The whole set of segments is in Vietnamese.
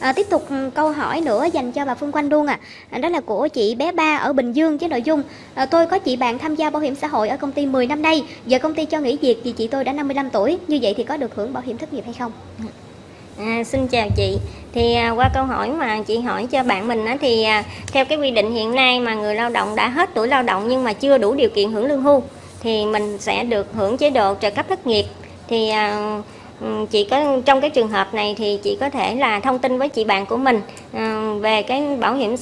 À, tiếp tục câu hỏi nữa dành cho bà Phương Quanh luôn ạ. À. Đó là của chị bé ba ở Bình Dương với nội dung à, tôi có chị bạn tham gia bảo hiểm xã hội ở công ty 10 năm nay, giờ công ty cho nghỉ việc vì chị tôi đã 55 tuổi, như vậy thì có được hưởng bảo hiểm thất nghiệp hay không? À, xin chào chị. Thì à, qua câu hỏi mà chị hỏi cho bạn mình á, thì à, theo cái quy định hiện nay mà người lao động đã hết tuổi lao động nhưng mà chưa đủ điều kiện hưởng lương hưu thì mình sẽ được hưởng chế độ trợ cấp thất nghiệp. Thì à, Ừ, chị có, trong cái trường hợp này thì chị có thể là thông tin với chị bạn của mình ờ, về cái bảo hiểm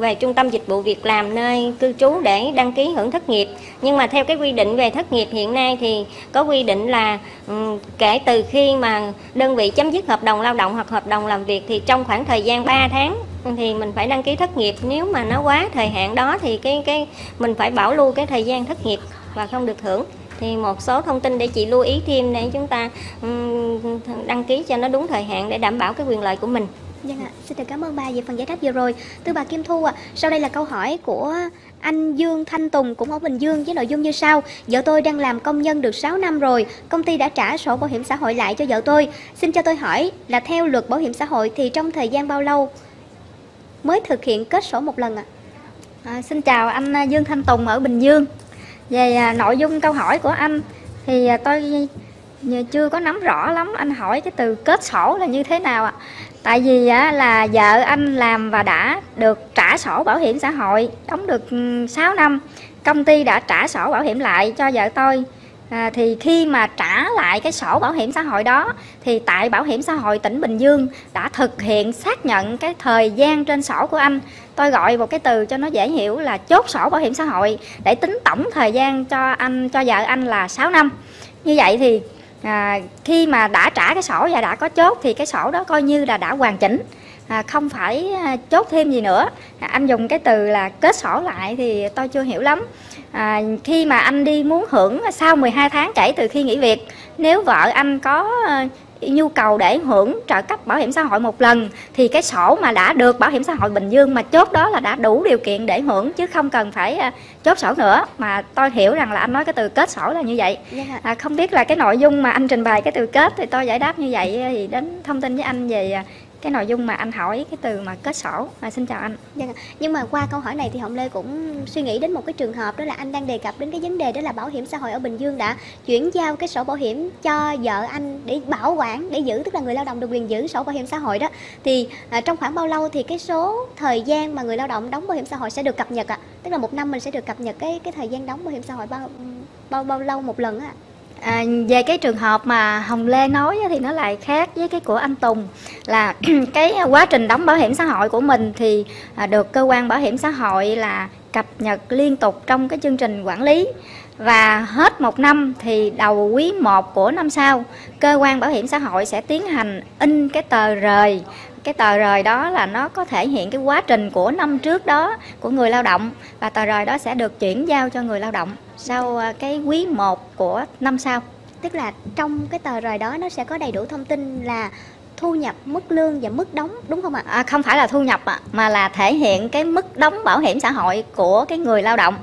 về trung tâm dịch vụ việc làm nơi cư trú để đăng ký hưởng thất nghiệp. Nhưng mà theo cái quy định về thất nghiệp hiện nay thì có quy định là ừ, kể từ khi mà đơn vị chấm dứt hợp đồng lao động hoặc hợp đồng làm việc thì trong khoảng thời gian 3 tháng thì mình phải đăng ký thất nghiệp. Nếu mà nó quá thời hạn đó thì cái cái mình phải bảo lưu cái thời gian thất nghiệp và không được hưởng thì một số thông tin để chị lưu ý thêm để chúng ta đăng ký cho nó đúng thời hạn để đảm bảo cái quyền lợi của mình Vâng ạ, xin được cảm ơn bà về phần giải đáp vừa rồi. Từ bà Kim Thu ạ, à, sau đây là câu hỏi của anh Dương Thanh Tùng cũng ở Bình Dương với nội dung như sau. Vợ tôi đang làm công nhân được 6 năm rồi, công ty đã trả sổ bảo hiểm xã hội lại cho vợ tôi. Xin cho tôi hỏi là theo luật bảo hiểm xã hội thì trong thời gian bao lâu mới thực hiện kết sổ một lần ạ? À? À, xin chào anh Dương Thanh Tùng ở Bình Dương về à, nội dung câu hỏi của anh thì à, tôi à, chưa có nắm rõ lắm. Anh hỏi cái từ kết sổ là như thế nào ạ? Tại vì là vợ anh làm và đã được trả sổ bảo hiểm xã hội, đóng được ừ, 6 năm. Công ty đã trả sổ bảo hiểm lại cho vợ tôi à, thì khi mà trả lại cái sổ bảo hiểm xã hội đó thì tại bảo hiểm xã hội tỉnh Bình Dương đã thực hiện xác nhận cái thời gian trên sổ của anh. Tôi gọi một cái từ cho nó dễ hiểu là chốt sổ bảo hiểm xã hội để tính tổng thời gian cho anh cho vợ anh là 6 năm. Như vậy thì à, khi mà đã trả cái sổ và đã có chốt thì cái sổ đó coi như là đã hoàn chỉnh à, không phải à, chốt thêm gì nữa. À, anh dùng cái từ là kết sổ lại thì tôi chưa hiểu lắm. À, khi mà anh đi muốn hưởng sau 12 tháng kể từ khi nghỉ việc nếu vợ anh có nhu cầu để hưởng trợ cấp bảo hiểm xã hội một lần thì cái sổ mà đã được bảo hiểm xã hội Bình Dương mà chốt đó là đã đủ điều kiện để hưởng chứ không cần phải chốt sổ nữa. Mà tôi hiểu rằng là anh nói cái từ kết sổ là như vậy. Dạ. à, không biết là cái nội dung mà anh trình bày cái từ kết thì tôi giải đáp như vậy thì đến thông tin với anh về cái nội dung mà anh hỏi cái từ mà kết sổ à, xin chào anh dạ, nhưng mà qua câu hỏi này thì hồng lê cũng suy nghĩ đến một cái trường hợp đó là anh đang đề cập đến cái vấn đề đó là bảo hiểm xã hội ở bình dương đã chuyển giao cái sổ bảo hiểm cho vợ anh để bảo quản để giữ tức là người lao động được quyền giữ sổ bảo hiểm xã hội đó thì à, trong khoảng bao lâu thì cái số thời gian mà người lao động đóng bảo hiểm xã hội sẽ được cập nhật ạ à? tức là một năm mình sẽ được cập nhật cái cái thời gian đóng bảo hiểm xã hội bao bao bao lâu một lần á à? À, về cái trường hợp mà Hồng Lê nói thì nó lại khác với cái của anh Tùng. Là cái quá trình đóng bảo hiểm xã hội của mình thì à, được cơ quan bảo hiểm xã hội là cập nhật liên tục trong cái chương trình quản lý. Và hết một năm thì đầu quý 1 của năm sau cơ quan bảo hiểm xã hội sẽ tiến hành in cái tờ rời cái tờ rời đó là nó có thể hiện cái quá trình của năm trước đó của người lao động và tờ rời đó sẽ được chuyển giao cho người lao động sau à, cái quý 1 của năm sau tức là trong cái tờ rời đó nó sẽ có đầy đủ thông tin là thu nhập mức lương và mức đóng đúng không ạ? À, không phải là thu nhập ạ, mà là thể hiện cái mức đóng bảo hiểm xã hội của cái người lao động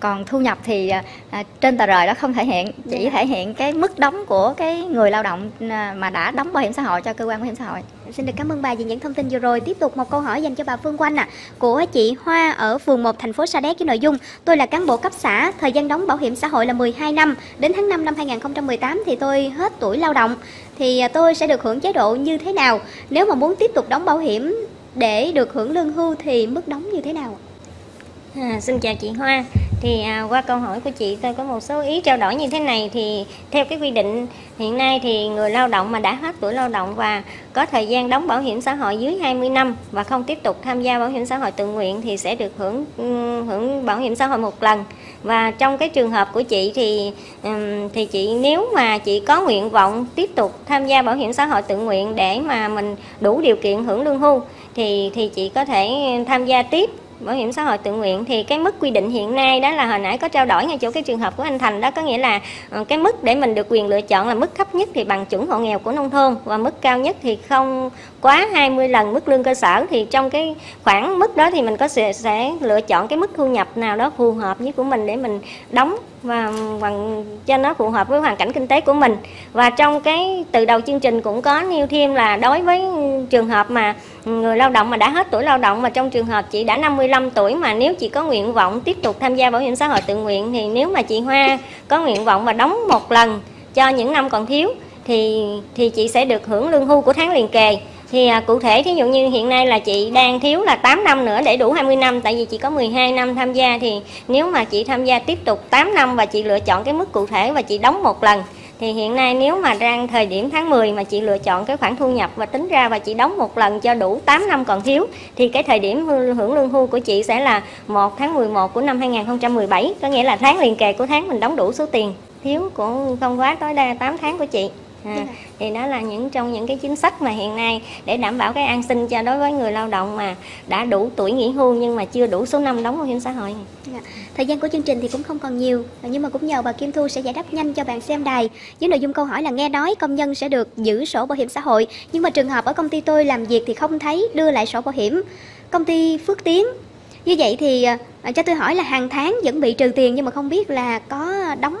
còn thu nhập thì à, à, trên tờ rời đó không thể hiện chỉ yeah. Dạ. thể hiện cái mức đóng của cái người lao động à, mà đã đóng bảo hiểm xã hội cho cơ quan bảo hiểm xã hội xin được cảm ơn bà vì những thông tin vừa rồi. Tiếp tục một câu hỏi dành cho bà Phương Quanh ạ. À, của chị Hoa ở phường 1 thành phố Sa Đéc với nội dung tôi là cán bộ cấp xã thời gian đóng bảo hiểm xã hội là 12 năm. Đến tháng 5 năm 2018 thì tôi hết tuổi lao động. Thì à, tôi sẽ được hưởng chế độ như thế nào? Nếu mà muốn tiếp tục đóng bảo hiểm để được hưởng lương hưu thì mức đóng như thế nào À, xin chào chị Hoa thì à, qua câu hỏi của chị tôi có một số ý trao đổi như thế này thì theo cái quy định hiện nay thì người lao động mà đã hết tuổi lao động và có thời gian đóng bảo hiểm xã hội dưới 20 năm và không tiếp tục tham gia bảo hiểm xã hội tự nguyện thì sẽ được hưởng hưởng bảo hiểm xã hội một lần. Và trong cái trường hợp của chị thì thì chị nếu mà chị có nguyện vọng tiếp tục tham gia bảo hiểm xã hội tự nguyện để mà mình đủ điều kiện hưởng lương hưu thì thì chị có thể tham gia tiếp bảo hiểm xã hội tự nguyện thì cái mức quy định hiện nay đó là hồi nãy có trao đổi ngay chỗ cái trường hợp của anh Thành đó, có nghĩa là ờ, cái mức để mình được quyền lựa chọn là mức thấp nhất thì bằng chuẩn hộ nghèo của nông thôn và mức cao nhất thì không quá 20 lần mức lương cơ sở thì trong cái khoảng mức đó thì mình có sẽ, sẽ lựa chọn cái mức thu nhập nào đó phù hợp với của mình để mình đóng và bằng cho nó phù hợp với hoàn cảnh kinh tế của mình. Và trong cái từ đầu chương trình cũng có nêu thêm là đối với trường hợp mà người lao động mà đã hết tuổi lao động mà trong trường hợp chị đã 55 tuổi mà nếu chị có nguyện vọng tiếp tục tham gia bảo hiểm xã hội tự nguyện thì nếu mà chị Hoa có nguyện vọng mà đóng một lần cho những năm còn thiếu thì thì chị sẽ được hưởng lương hưu của tháng liền kề thì à, cụ thể thí dụ như hiện nay là chị đang thiếu là 8 năm nữa để đủ 20 năm tại vì chị có 12 năm tham gia thì nếu mà chị tham gia tiếp tục 8 năm và chị lựa chọn cái mức cụ thể và chị đóng một lần thì hiện nay nếu mà đang thời điểm tháng 10 mà chị lựa chọn cái khoản thu nhập và tính ra và chị đóng một lần cho đủ 8 năm còn thiếu thì cái thời điểm hưởng lương hưu của chị sẽ là 1 tháng 11 của năm 2017 có nghĩa là tháng liền kề của tháng mình đóng đủ số tiền thiếu của không quá tối đa 8 tháng của chị à, thì đó là những trong những cái chính sách mà hiện nay để đảm bảo cái an sinh cho đối với người lao động mà đã đủ tuổi nghỉ hưu nhưng mà chưa đủ số năm đóng bảo hiểm xã hội. Dạ. thời gian của chương trình thì cũng không còn nhiều nhưng mà cũng nhờ bà Kim Thu sẽ giải đáp nhanh cho bạn xem đài. Với nội dung câu hỏi là nghe nói công nhân sẽ được giữ sổ bảo hiểm xã hội nhưng mà trường hợp ở công ty tôi làm việc thì không thấy đưa lại sổ bảo hiểm. Công ty Phước Tiến. Như vậy thì à, cho tôi hỏi là hàng tháng vẫn bị trừ tiền nhưng mà không biết là có đóng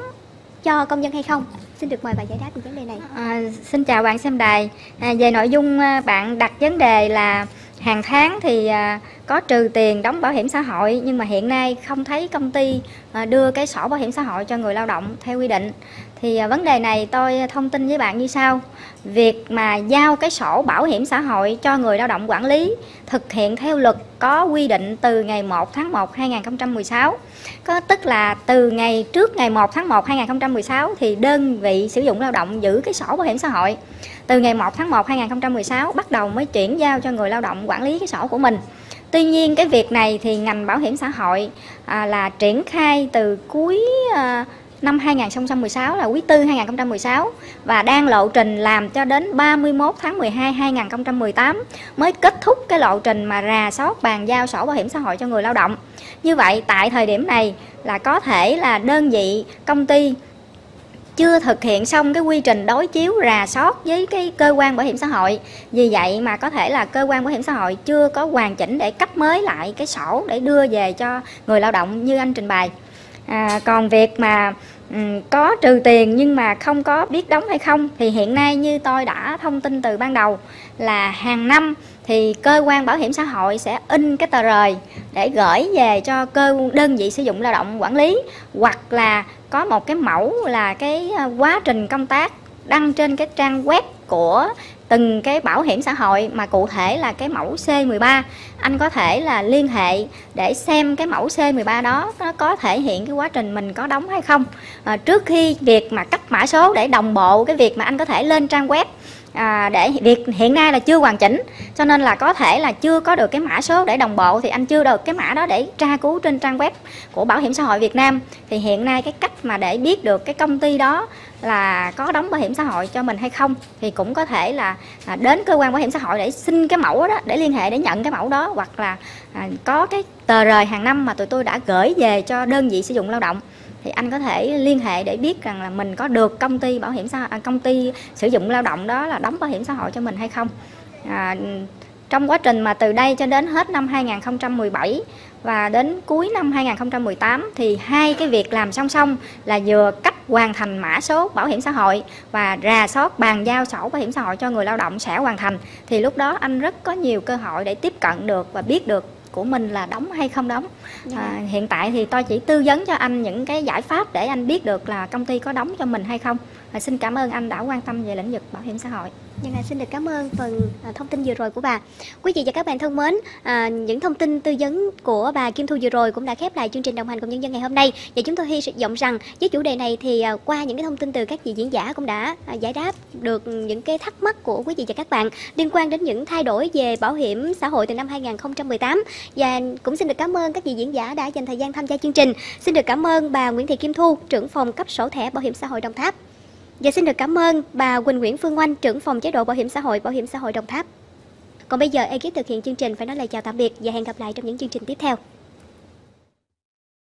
cho công nhân hay không? Xin được mời bạn giải đáp về vấn đề này. À, xin chào bạn xem đài. À, về nội dung à, bạn đặt vấn đề là hàng tháng thì à, có trừ tiền đóng bảo hiểm xã hội, nhưng mà hiện nay không thấy công ty ờ, đưa cái sổ bảo hiểm xã hội cho người lao động theo quy định. Thì ờ, vấn đề này tôi thông tin với bạn như sau. Việc mà giao cái sổ bảo hiểm xã hội cho người lao động quản lý thực hiện theo luật có quy định từ ngày 1 tháng 1 2016 có tức là từ ngày trước ngày 1 tháng 1 2016 thì đơn vị sử dụng lao động giữ cái sổ bảo hiểm xã hội. Từ ngày 1 tháng 1 2016 bắt đầu mới chuyển giao cho người lao động quản lý cái sổ của mình. Tuy nhiên cái việc này thì ngành bảo hiểm xã hội à, là triển khai từ cuối à, năm 2016 là quý tư 2016 và đang lộ trình làm cho đến 31 tháng 12 2018 mới kết thúc cái lộ trình mà rà soát bàn giao sổ bảo hiểm xã hội cho người lao động. Như vậy tại thời điểm này là có thể là đơn vị công ty chưa thực hiện xong cái quy trình đối chiếu rà soát với cái cơ quan bảo hiểm xã hội. Vì vậy mà có thể là cơ quan bảo hiểm xã hội chưa có hoàn chỉnh để cấp mới lại cái sổ để đưa về cho người lao động như anh trình bày. À, còn việc mà um, có trừ tiền nhưng mà không có biết đóng hay không thì hiện nay như tôi đã thông tin từ ban đầu là hàng năm thì cơ quan bảo hiểm xã hội sẽ in cái tờ rời để gửi về cho cơ đơn vị sử dụng lao động quản lý hoặc là có một cái mẫu là cái à, quá trình công tác đăng trên cái trang web của từng cái bảo hiểm xã hội mà cụ thể là cái mẫu C13 anh có thể là liên hệ để xem cái mẫu C13 đó nó có thể hiện cái quá trình mình có đóng hay không. À, trước khi việc mà cấp mã số để đồng bộ cái việc mà anh có thể lên trang web à, để việc hiện nay là chưa hoàn chỉnh cho nên là có thể là chưa có được cái mã số để đồng bộ thì anh chưa được cái mã đó để tra cứu trên trang web của bảo hiểm xã hội Việt Nam. Thì hiện nay cái cách mà để biết được cái công ty đó là có đóng bảo hiểm xã hội cho mình hay không thì cũng có thể là à, đến cơ quan bảo hiểm xã hội để xin cái mẫu đó để liên hệ để nhận cái mẫu đó hoặc là à, có cái tờ rời hàng năm mà tụi tôi đã gửi về cho đơn vị sử dụng lao động thì anh có thể liên hệ để biết rằng là mình có được công ty bảo hiểm xã hội, à, công ty sử dụng lao động đó là đóng bảo hiểm xã hội cho mình hay không. À, trong quá trình mà từ đây cho đến hết năm 2017 và đến cuối năm 2018 thì hai cái việc làm song song là vừa cách hoàn thành mã số bảo hiểm xã hội và rà soát bàn giao sổ bảo hiểm xã hội cho người lao động sẽ hoàn thành. Thì lúc đó anh rất có nhiều cơ hội để tiếp cận được và biết được của mình là đóng hay không đóng dạ. à, hiện tại thì tôi chỉ tư vấn cho anh những cái giải pháp để anh biết được là công ty có đóng cho mình hay không và xin cảm ơn anh đã quan tâm về lĩnh vực bảo hiểm xã hội Nhân này xin được cảm ơn phần à, thông tin vừa rồi của bà. Quý vị và các bạn thân mến, à, những thông tin tư vấn của bà Kim Thu vừa rồi cũng đã khép lại chương trình đồng hành cùng nhân dân ngày hôm nay. Và chúng tôi hy vọng rằng với chủ đề này thì à, qua những cái thông tin từ các vị diễn giả cũng đã à, giải đáp được những cái thắc mắc của quý vị và các bạn liên quan đến những thay đổi về bảo hiểm xã hội từ năm 2018. Và cũng xin được cảm ơn các vị diễn giả đã dành thời gian tham gia chương trình. Xin được cảm ơn bà Nguyễn Thị Kim Thu, trưởng phòng cấp sổ thẻ bảo hiểm xã hội Đồng Tháp. Và xin được cảm ơn bà Quỳnh Nguyễn Phương Oanh, trưởng phòng chế độ bảo hiểm xã hội, bảo hiểm xã hội Đồng Tháp. Còn bây giờ ekip thực hiện chương trình phải nói lời chào tạm biệt và hẹn gặp lại trong những chương trình tiếp theo.